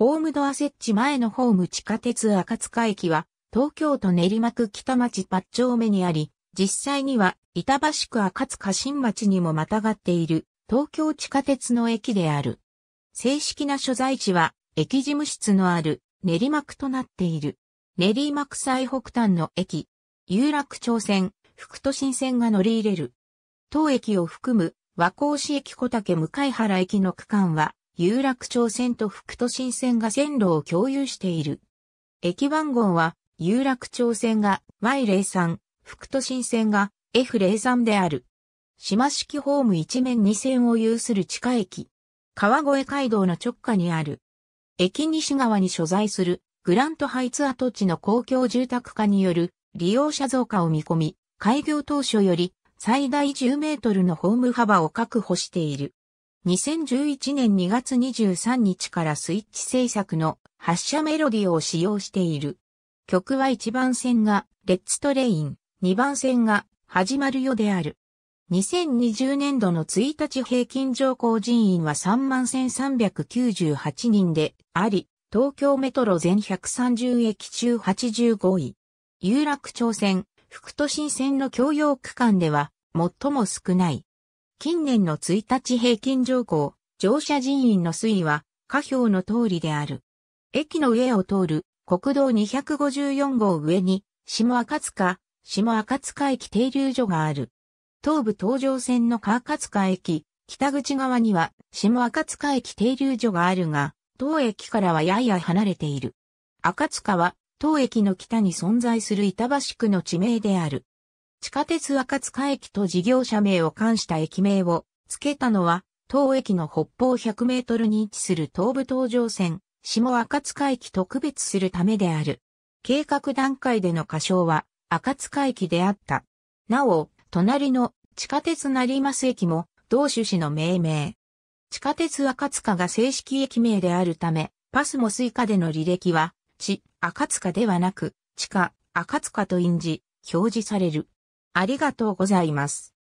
ホームドア設置前のホーム地下鉄赤塚駅は、東京都練馬区北町八丁目にあり、実際には板橋区赤塚新町にもまたがっている東京地下鉄の駅である。正式な所在地は駅事務室のある練馬区となっている。練馬区最北端の駅、有楽町線、福都新線が乗り入れる。当駅を含む和光市駅小竹向原駅の区間は有楽町線と福都新線が線路を共有している。駅番号は有楽町線が Y03、福都新線が F03 である。島式ホーム一面二線を有する地下駅。川越街道の直下にある。駅西側に所在するグラントハイツ跡地の公共住宅化による利用者増加を見込み、開業当初より最大10メートルのホーム幅を確保している。2011年2月23日からスイッチ制作の発射メロディを使用している。曲は1番線がレッツトレイン、2番線が始まるよである。2020年度の1日平均乗降人員は31,398人であり、東京メトロ全130駅中85位。有楽町線、福都新線の共用区間では最も少ない。近年の1日平均乗降、乗車人員の推移は下表の通りである。駅の上を通る国道254号上に、下赤塚、下赤塚駅停留所がある。東武東上線の川赤塚駅、北口側には、下赤塚駅停留所があるが、当駅からはやや離れている。赤塚は、当駅の北に存在する板橋区の地名である。地下鉄赤塚駅と事業者名を冠した駅名を付けたのは、当駅の北方100メートルに位置する東武東上線、下赤塚駅と区別するためである。計画段階での仮称は赤塚駅であった。なお、隣の地下鉄成増駅も同種子の命名。地下鉄赤塚が正式駅名であるため、パスモスイカでの履歴は、地赤塚ではなく、地下赤塚と印字、表示される。ありがとうございます。